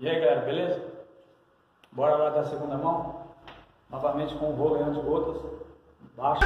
E aí galera, beleza? Bora lá da segunda mão? Novamente com o rolo ganhando de gotas. Baixo.